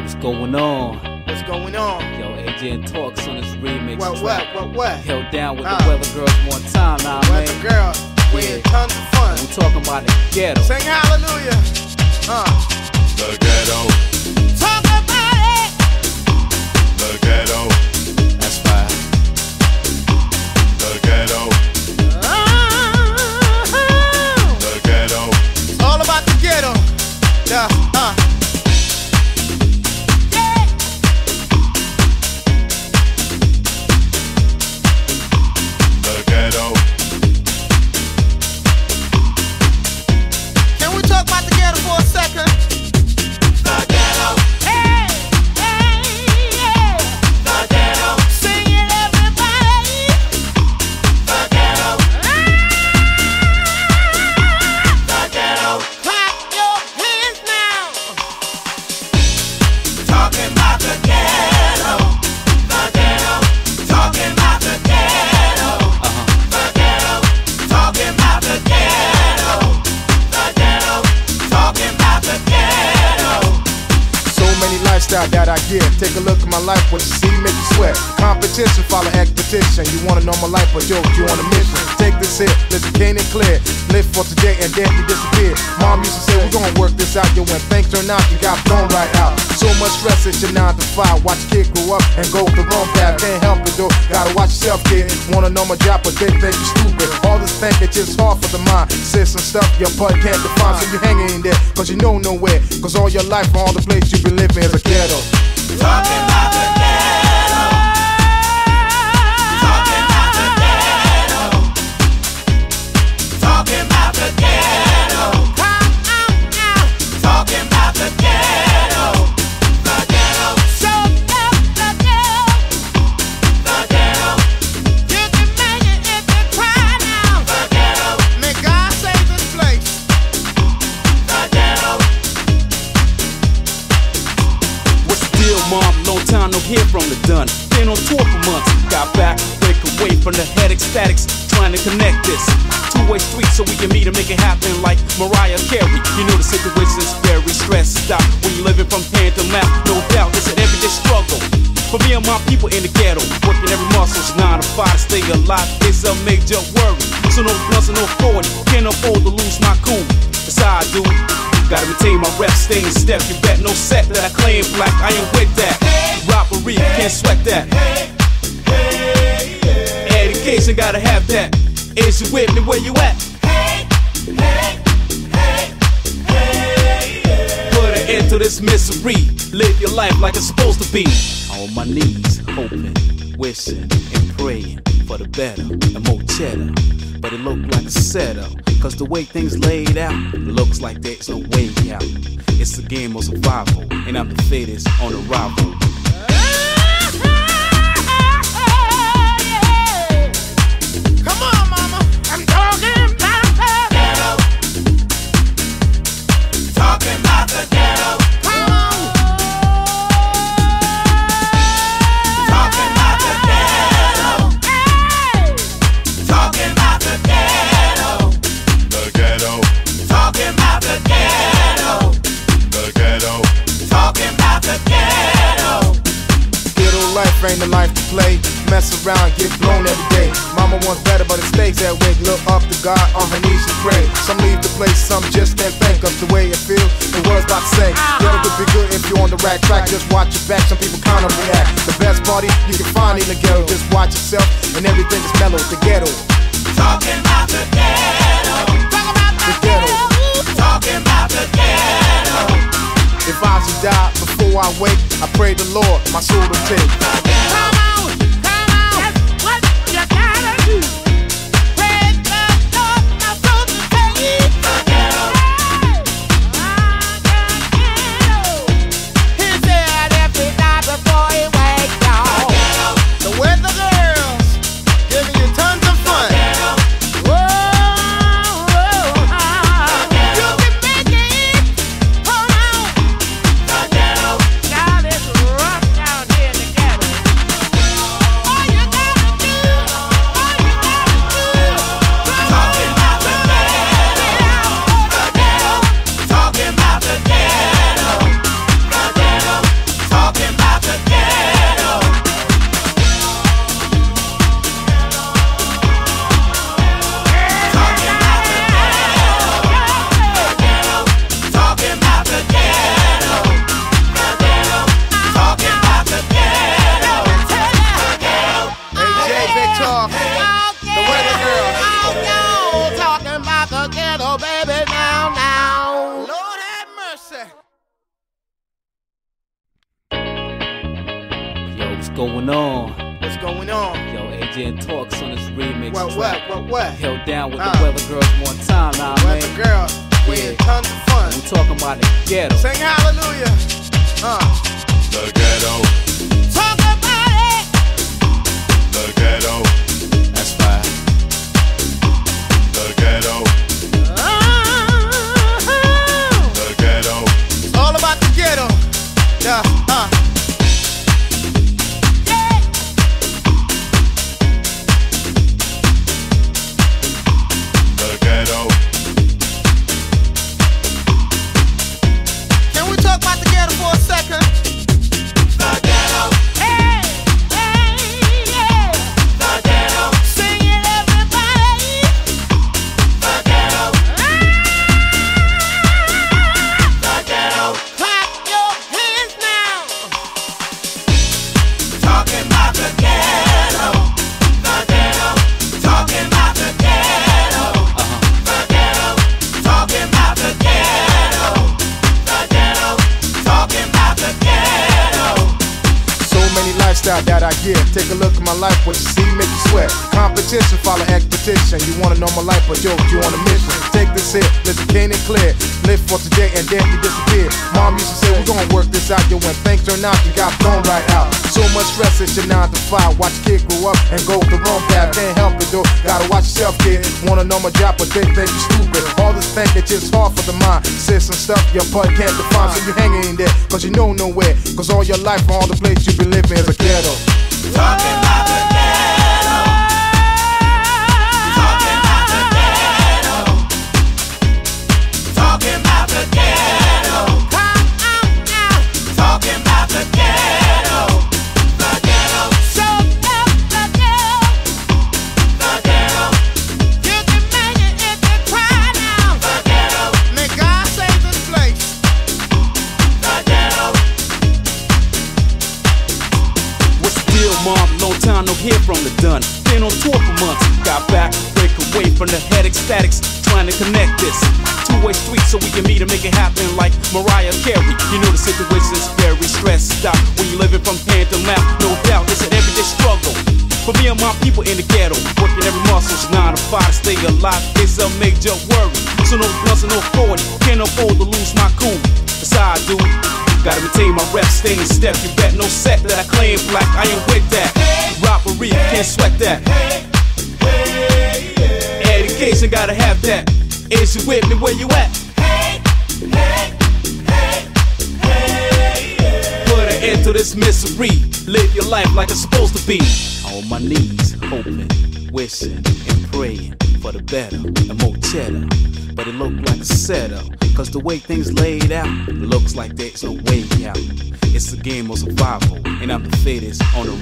what's going on? What's going on? Yo, AJ and Talks on this remix What, track. what, what, what? Held down with Uh. the Weather Girls one time now, man. Weather girl, we Yeah. had tons of fun. We talking about the ghetto. Sing hallelujah. Uh. The ghetto, Talk about it. the ghetto, Take a look at my life, what you see, make you sweat. Competition, follow expedition. You wanna know my life, but yo, you on a mission. Take this here, listen, clean and clear. Live for today and then you disappear. Mom used to say, we're gonna work this out. Yo, when things turn out, you got blown right out. So much stress, it's your 9 to 5. Watch kid grow up and go the wrong path. Can't help it though. Gotta watch yourself, kid. Wanna know my job, but they think you stupid. All this thinking just hard for the mind. Say some stuff your butt can't define. So you hanging in there, cause you know nowhere. Cause all your life, all the place you've been living is a ghetto. Talking about Two-way street so we can meet and make it happen like Mariah Carey. You know the situation's very stressed out. When you living from hand to mouth, no doubt it's an everyday struggle. For me and my people in the ghetto, working every muscle's nine to five stay alive is a major worry. So no plus no 40, can't afford to lose my cool. That's how I do. Gotta maintain my rep, stay in step. You bet no set that I claim black. I ain't with that. Robbery, can't sweat that. Education, gotta have that. Is you with me? Where you at? Hey, hey, hey, hey. Put an end to this misery. Live your life like it's supposed to be. On my knees, hoping, wishing, and praying for the better and more cheddar. But it look like a setup. Cause the way things laid out, it looks like there's no way out. It's a game of survival, and I'm the fittest on arrival. Life the life to play. Mess around, get blown every day. Mama wants better, but it stays that way. Look up to God on her knees and pray. Some leave the place, some just can't think of the way it feels. The words about to say, ghetto could be good if you're on the right track. Just watch your back, some people kind of react. The best party you can find in the ghetto. Just watch yourself, and everything is mellow. The ghetto, Talking about the ghetto. Talk about the the ghetto. Talking about the ghetto. If I should die I wake, I pray the Lord my soul to take. Going on? What's going on? Yo, AJ and Talks on this remix. What, track. what, what, what? Held down with Uh. the weather girls one time now, Weather man. girls, we Yeah. had tons of fun. We talking about the ghetto. Sing hallelujah. Uh. The ghetto, Talk about it. the ghetto, that I give. Take a look at my life, what you see make Competition, follow expedition. You wanna know my life, but yo, you on a mission. Take this hit, listen, clean and clear. Live for today and then you disappear. Mom used to say, we're gonna work this out. Yo, when things turn out, you got thrown right out. So much stress, it's your 9 to 5. Watch kid grow up and go the wrong path. Can't help it though. Gotta watch yourself, kid. Wanna know my job, but they think you stupid. All this thinking just hard for the mind. Says some stuff your butt can't define. So you hanging in there, cause you know nowhere. Cause all your life, all the place you've been living is a ghetto. Talking about connect this two-way street so we can meet and make it happen like Mariah Carey. You know the situation's very stressed out when you living from hand to mouth. No doubt, it's an everyday struggle. For me and my people in the ghetto, working every muscle's nine to five stay alive is a major worry. So no guns and no 40, can't afford to lose my cool. That's how I do. Gotta maintain my rep, stay in step. You bet no set that I claim black. I ain't with that. Robbery, can't sweat that. Education, gotta have that. Is you with me? Where you at? Hey, hey, hey, hey, hey. Put an end to this misery. Live your life like it's supposed to be. On my knees, hoping, wishing, and praying for the better and more cheddar. But it look like a setup. Cause the way things laid out, it looks like there's no way out. It's a game of survival, and I'm the fittest on the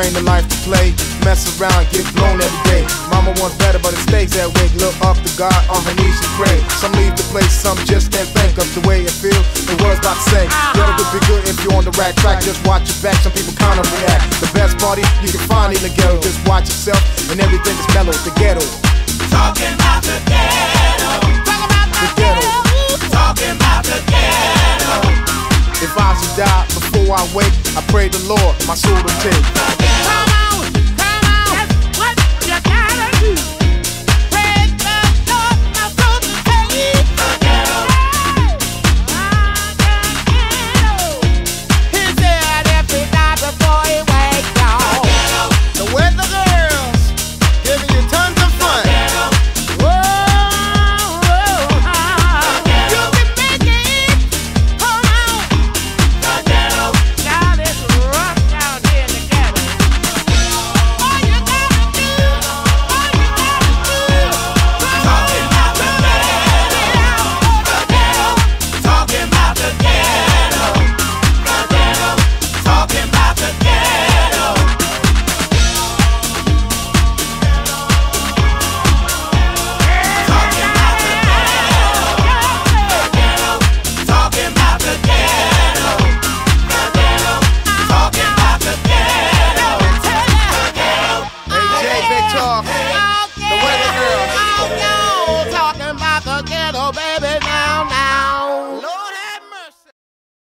Ain't the life to play. Mess around, get blown every day. Mama wants better, but it stays that way. Look up to God on her knees and pray. Some leave the place, some just can't think of the way it feels. The words about to say. Ghetto would be good if you're on the right track. Just watch your back. Some people kind of react. The best party you can find in the ghetto. Just watch yourself, and everything is mellow. The ghetto, Talking about the ghetto. Talk about the ghetto. Talking about the ghetto. If I should die before I wake, I pray the Lord my soul to take.